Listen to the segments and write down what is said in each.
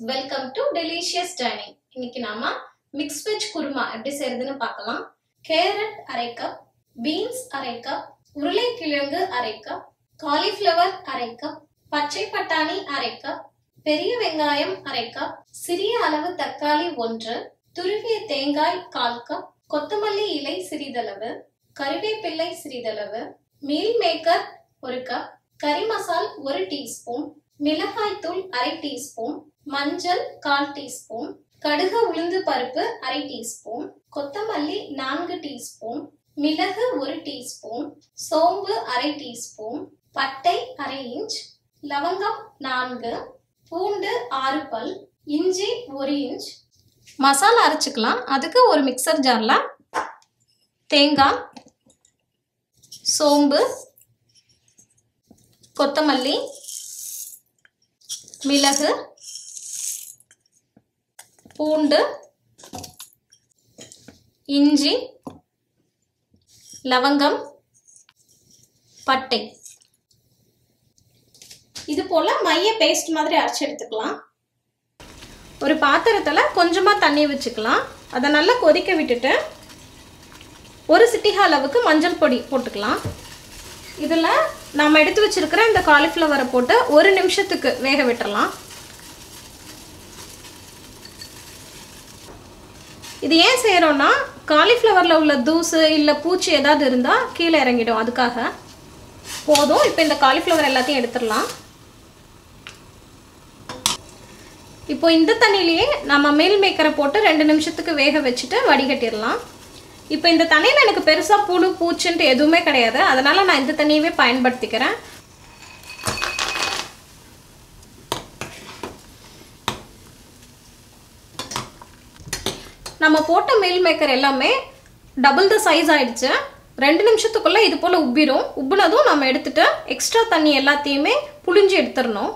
Welcome to delicious dining இன்னைக்கு நாம mix veg kurma எப்படி செய்யறதுன்னு பார்க்கலாம். கேரட் அரை கப் பீன்ஸ் அரை கப் உருளைக்கிழங்கு அரை கப் காலிஃப்ளவர் அரை கப் பச்சை பட்டாணி அரை கப் பெரிய வெங்காயம் அரை கப் சிறிய அளவு தக்காளி ஒன்று துருவிய தேங்காய் கால் கப் கொத்தமல்லி இலை சிறிதளவு கருவேப்பிள்ளை சிறிதளவு மீல் மேக்கர் ஒரு கப் கறி மசால் ஒரு டீஸ்பூன் மிளகாய் தூள் அரை டீஸ்பூன் மஞ்சள் கால் டீஸ்பூன் கடுகு உளுந்து பருப்பு அரை டீஸ்பூன் கொத்தமல்லி நான்கு டீஸ்பூன் மிளகு ஒரு டீஸ்பூன் சோம்பு அரை டீஸ்பூன் பட்டை அரை இன்ச் லவங்கம் நான்கு பூண்டு ஆறு பல் இஞ்சி ஒரு இன்ச். மசாலா அரைச்சிக்கலாம். அதுக்கு ஒரு மிக்சர் ஜாரில் தேங்காய் சோம்பு கொத்தமல்லி மிளகு பூண்டு இஞ்சி லவங்கம் பட்டை. இது போல மைய பேஸ்ட் மாதிரி அரைச்சி எடுத்துக்கலாம். ஒரு பாத்திரத்தில் கொஞ்சமாக தண்ணி வச்சுக்கலாம். அதை நல்லா கொதிக்க விட்டுட்டு ஒரு சிட்டிகா அளவுக்கு மஞ்சள் பொடி போட்டுக்கலாம். இதில் நாம் எடுத்து வச்சுருக்கிற இந்த காலிஃப்ளவரை போட்டு ஒரு நிமிஷத்துக்கு வேக விட்டுறலாம். இது ஏன் செய்கிறோன்னா காலிஃப்ளவரில் உள்ள தூசு இல்லை பூச்சி ஏதாவது இருந்தால் கீழே இறங்கிடும். அதுக்காக போதும். இப்போ இந்த காலிஃப்ளவர் எல்லாத்தையும் எடுத்துடலாம். இப்போ இந்த தண்ணியிலேயே நம்ம மீல் மேக்கரை போட்டு ரெண்டு நிமிஷத்துக்கு வேக வச்சுட்டு வடிகட்டிடலாம். இப்போ இந்த தண்ணியில் எனக்கு பெருசாக புழு பூச்சுன்ட்டு எதுவுமே கிடையாது. அதனால் நான் இந்த தண்ணியவே பயன்படுத்திக்கிறேன். நம்ம போட்ட மீல் மேக்கர் எல்லாமே டபுள் த சைஸ் ஆயிடுச்சு. ரெண்டு நிமிஷத்துக்குள்ளே இது போல் உப்பிடும். உப்புனதும் நம்ம எடுத்துட்டு எக்ஸ்ட்ரா தண்ணி எல்லாத்தையுமே புளிஞ்சு எடுத்துடணும்.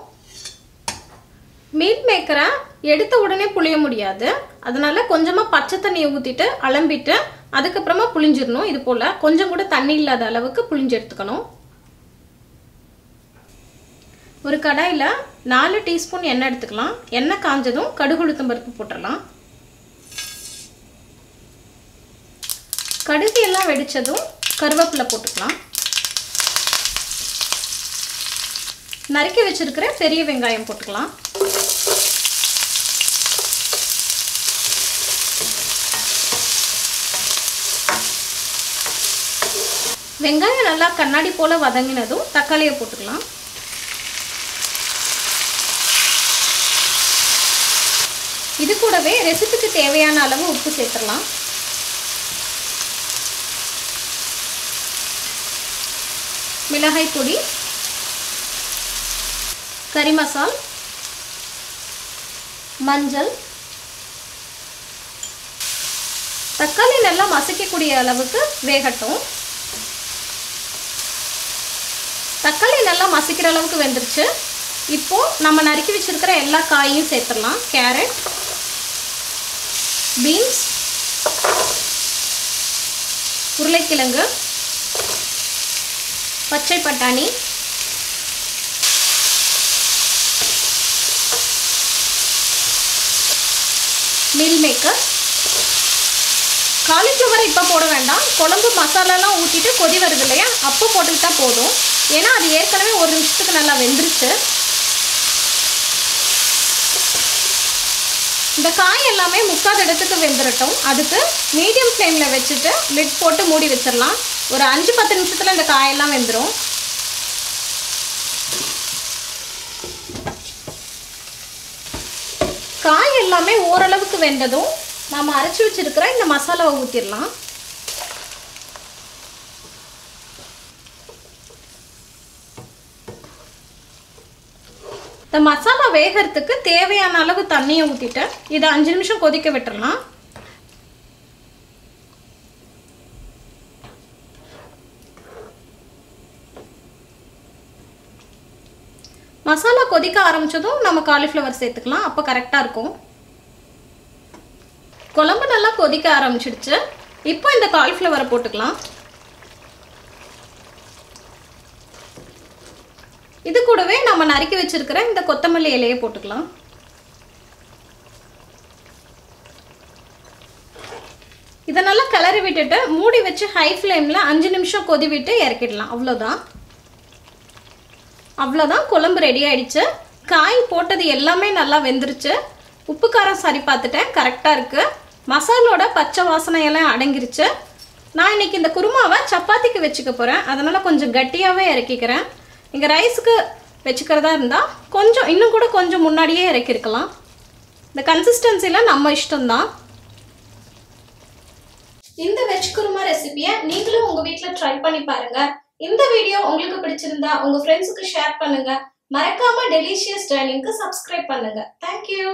மீல் மேக்கரை எடுத்த உடனே புளிய முடியாது. அதனால கொஞ்சமாக பச்சை தண்ணியை ஊற்றிட்டு அலம்பிட்டு அதுக்கப்புறமா புளிஞ்சிடணும் இது போல் கொஞ்சம் கூட தண்ணி இல்லாத அளவுக்கு புளிஞ்சு எடுத்துக்கணும். ஒரு கடாயில் நாலு டீஸ்பூன் எண்ணெய் எடுத்துக்கலாம். எண்ணெய் காஞ்சதும் கடுகு உளுத்தம் பருப்பு போட்டுடலாம். கடுகு எல்லாம் வெடிச்சதும் கருவேப்பிலை போட்டுக்கலாம். நறுக்கி வச்சிருக்கிற பெரிய வெங்காயம் போட்டுக்கலாம். வெங்காயம் நல்லா கண்ணாடி போல் வதங்கினதும் தக்காளியை போட்டுக்கலாம். இது கூடவே ரெசிபிக்கு தேவையான அளவு உப்பு சேர்த்துடலாம். மிளகாய் பொடி கறி மசால் மஞ்சள் தக்காளி நல்லா மசிக்கக்கூடிய அளவுக்கு வேகட்டும். தக்காளி நல்லா மசிக்கிற அளவுக்கு வெந்துருச்சு. இப்போது நம்ம நறுக்கி வச்சுருக்கிற எல்லா காயும் சேர்த்துடலாம். கேரட் பீன்ஸ் உருளைக்கிழங்கு பச்சை பட்டாணி மில் மேக்கர் காலிஃப்ளவர் இப்போ போட வேண்டாம். குழம்பு மசாலாலாம் ஊற்றிட்டு கொதி வருது இல்லையா அப்போ போட்டுக்கிட்டா போதும். ஏன்னா அது ஏற்கனவே ஒரு நிமிஷத்துக்கு நல்லா வெந்துருச்சு. இந்த காய் எல்லாமே முக்காத இடத்துக்கு வெந்துடட்டும் அதுக்கு மீடியம் ஃப்ளேமில் வச்சுட்டு லிட் போட்டு மூடி வச்சிடலாம். ஒரு அஞ்சு பத்து நிமிஷத்தில் இந்த காயெல்லாம் வெந்துடும் காய் எல்லாமே ஓரளவுக்கு வெந்ததும் நாம் அரைச்சி வச்சிருக்கிற இந்த மசாலாவை ஊற்றிடலாம் இந்த மசாலா வேகிறதுக்கு தேவையான அளவு தண்ணியை ஊற்றிட்டேன் இதை அஞ்சு நிமிஷம் கொதிக்க விட்டுடலாம் மசாலா கொதிக்க ஆரம்பிச்சதும் நம்ம காலிஃப்ளவர் சேர்த்துக்கலாம். அப்போ கரெக்டாக இருக்கும். குழம்பு நல்லா கொதிக்க ஆரம்பிச்சிடுச்சு. இப்போ இந்த காலிஃப்ளவரை போட்டுக்கலாம். இது கூடவே நம்ம நறுக்கி வச்சிருக்கிற இந்த கொத்தமல்லி இலையை போட்டுக்கலாம். இதை நல்லா கிளறி விட்டுட்டு மூடி வச்சு ஹை ஃப்ளேமில் அஞ்சு நிமிஷம் கொதிவிட்டு இறக்கிடலாம். அவ்வளோதான். அவ்வளோதான் குழம்பு ரெடி ஆயிடுச்சு. காய் போட்டது எல்லாமே நல்லா வெந்துருச்சு. உப்பு காரம் சரி பார்த்துட்டேன். கரெக்டாக இருக்குது மசாலோட பச்சை வாசனை எல்லாம் அடங்கிருச்சு. நான் இன்னைக்கு இந்த குருமாவை சப்பாத்திக்கு வச்சுக்க போகிறேன் அதனால் கொஞ்சம் கட்டியாகவே இறக்கிக்கிறேன். இங்கே ரைஸுக்கு வச்சுக்கிறதா இருந்தால் கொஞ்சம் இன்னும் கூட கொஞ்சம் முன்னாடியே இறக்கிருக்கலாம். இந்த கன்சிஸ்டன்சிலாம் நம்ம இஷ்டம்தான். இந்த வெஜ் குருமா ரெசிபியை நீங்களும் உங்கள் வீட்டில் ட்ரை பண்ணி பாருங்கள் இந்த வீடியோ உங்களுக்கு பிடிச்சிருந்தா உங்கள் ஃப்ரெண்ட்ஸுக்கு ஷேர் பண்ணுங்கள் மறக்காமல் டெலிஷியஸ் டைனிங்க்கு சப்ஸ்கிரைப் பண்ணுங்கள் தேங்க்யூ